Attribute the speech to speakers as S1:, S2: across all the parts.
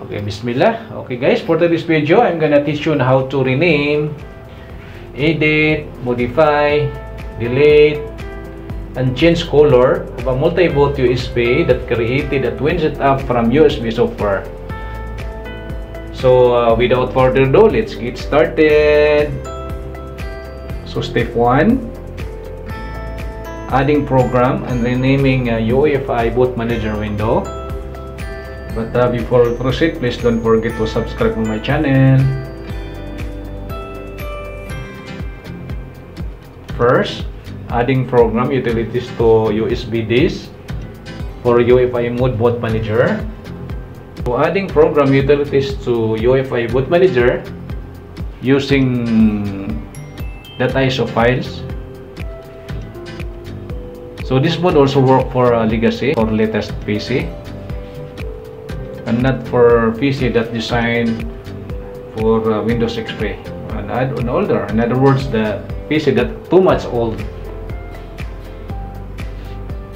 S1: Okay, bismillah. Okay guys, for today's video, I'm gonna teach you on how to rename, edit, modify, delete, and change color of a multi-boot USB that created a twin setup from USB software. So, uh, without further ado, let's get started. So, step 1, adding program and renaming uh, UEFI boot manager window. But uh, before proceed, please don't forget to subscribe to my channel. First, adding program utilities to USB disk for UEFI mode boot manager. So adding program utilities to UEFI boot manager using that ISO files. So this would also work for uh, legacy or latest PC and not for PC that designed for uh, Windows XP and, older. In other words, the PC that too much old.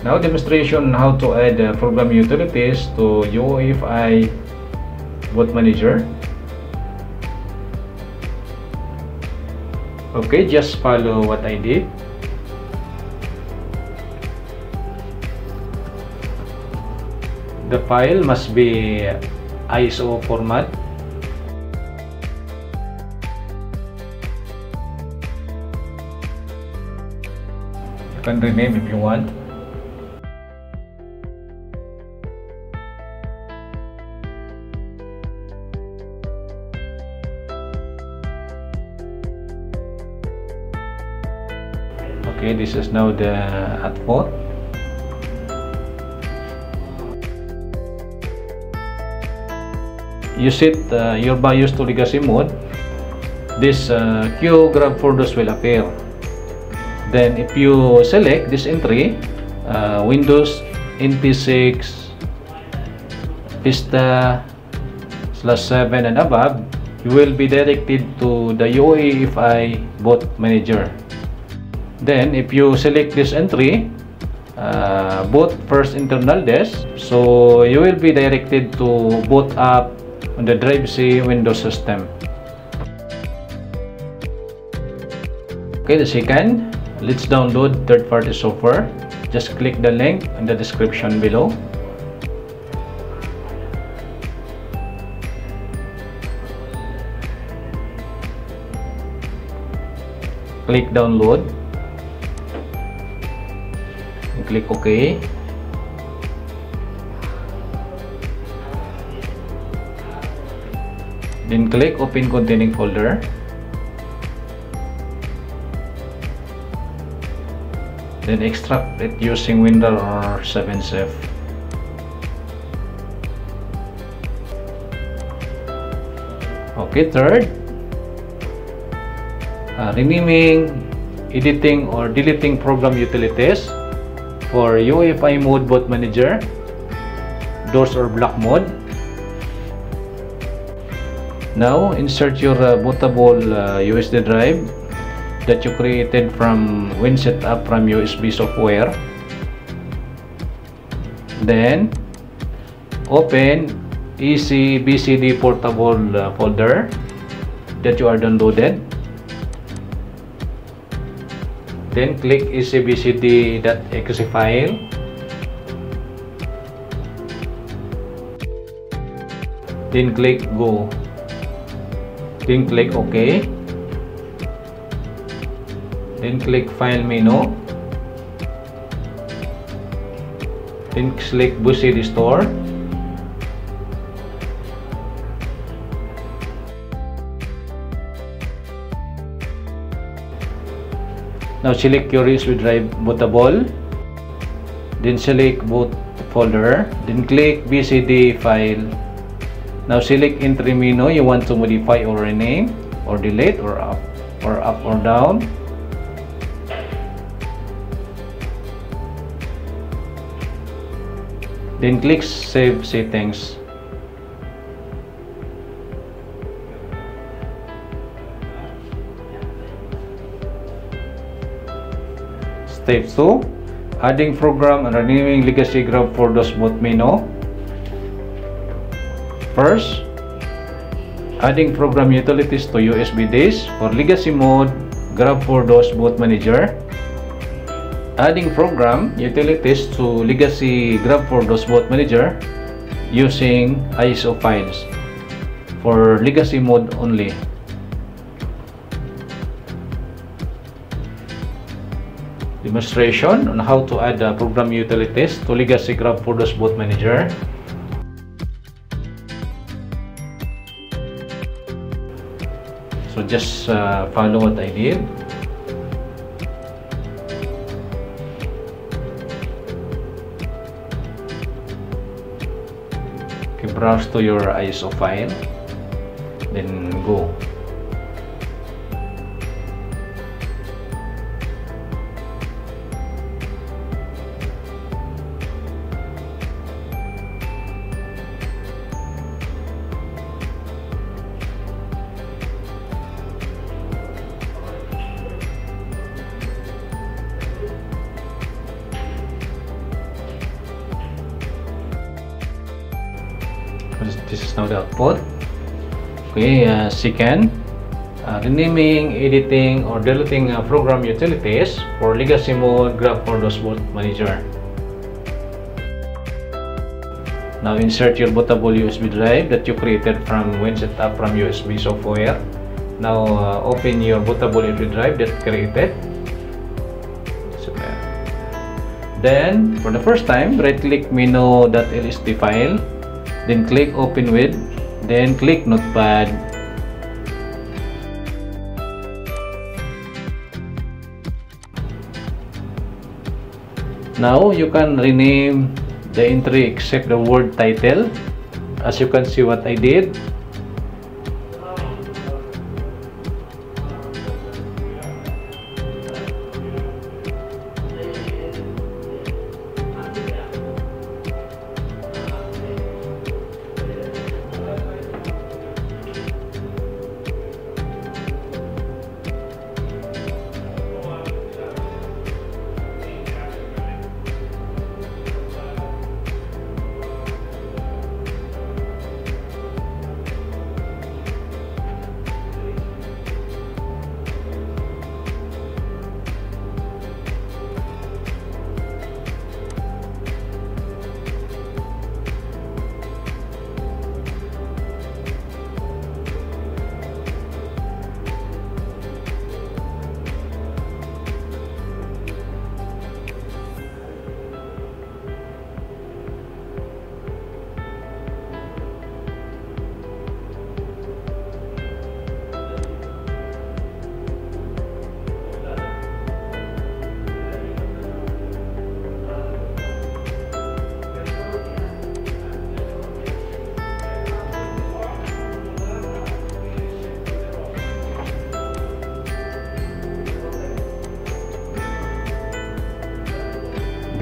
S1: Now demonstration how to add uh, program utilities to UEFI boot manager. Okay, just follow what I did. The file must be ISO format. You can rename if you want. Okay this is now the at fault you set uh, your BIOS to legacy mode, this uh, queue grab folders will appear. Then if you select this entry, uh, Windows NT6, Vista slash 7 and above, you will be directed to the UEFI boot manager. Then if you select this entry, uh, boot first internal disk, so you will be directed to boot up on the Drive C Windows system. Okay, the second, let's download third-party software. Just click the link in the description below. Click download. Click OK. Then click open containing folder. Then extract it using WinRAR or 7zip. Okay, third, uh, renaming, editing or deleting program utilities for UEFI mode boot manager, DOS or block mode. Now, insert your uh, bootable uh, USB drive that you created from when set up from USB software. Then, open ECBCD portable uh, folder that you are downloaded. Then, click ecbcd.exe file. Then, click Go. Then click OK. Then click file menu. Then select Busy Restore. Now select your USB drive bootable. Then select boot folder. Then click BCD file Now select menu you want to modify or rename or delete or up or up or down. Then click save settings. Step 2 Adding program and renaming legacy grab for those both menu. First, adding program utilities to USB disk for legacy mode, Grab4DOS Boot Manager, adding program utilities to legacy Grab4DOS Boot Manager using ISO files for legacy mode only. Demonstration on how to add uh, program utilities to legacy Grab4DOS Boot Manager. So just uh, follow what I did. Okay, browse to your ISO file, then go. Now the output okay uh, second uh, renaming editing or deleting uh, program utilities for legacy mode Grab4DOS boot manager. Now insert your bootable USB drive that you created from when set up from USB software. Now uh, open your bootable USB drive that created. Then for the first time right click menu.lst file then click open with then click notepad. Now you can rename the entry except the word title. As you can see what I did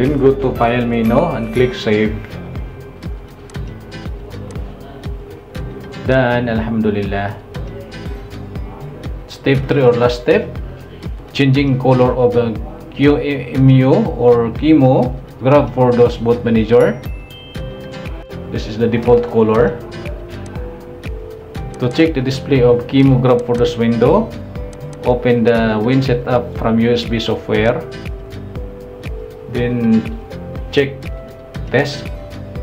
S1: Then go to file menu and click save. Then, Alhamdulillah. Step 3 or last step, changing color of the QEMU or QEMU Grab4DOS Boot Manager. This is the default color. To check the display of QEMU Grab4DOS window, open the Win Setup from USB software then check test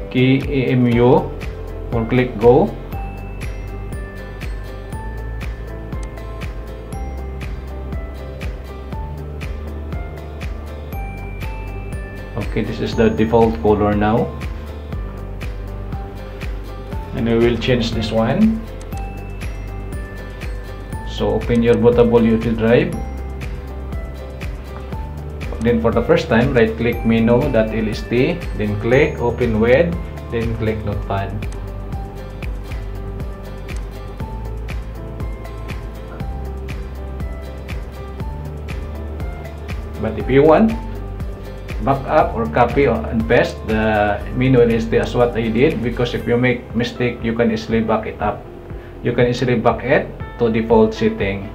S1: key EMU or click go. Okay this is the default color now. And we will change this one. So open your bootable USB drive then for the first time right click menu.lst then click open with then click notepad. But if you want back up or copy and paste the menu list as what I did because if you make mistake you can easily back it up. You can easily back it to default setting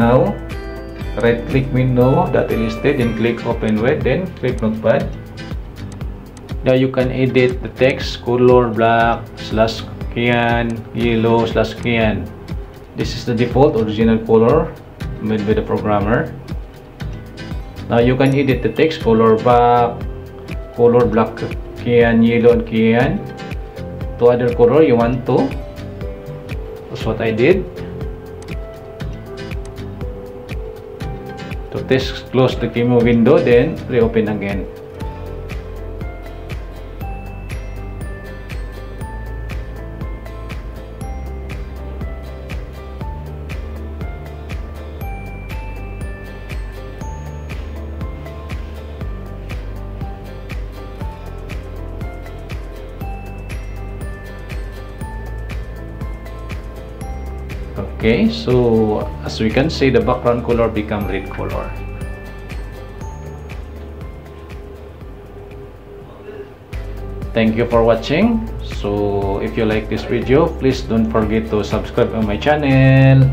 S1: now. Right click window that listed then click open with then click notepad. Now you can edit the text color black slash cyan yellow slash cyan this is the default original color made by the programmer. Now you can edit the text color black color black cyan yellow and cyan to other color you want to. That's what I did to test close the Kimo window then reopen again okay so as we can see the background color become red color. Thank you for watching. So if you like this video please don't forget to subscribe on my channel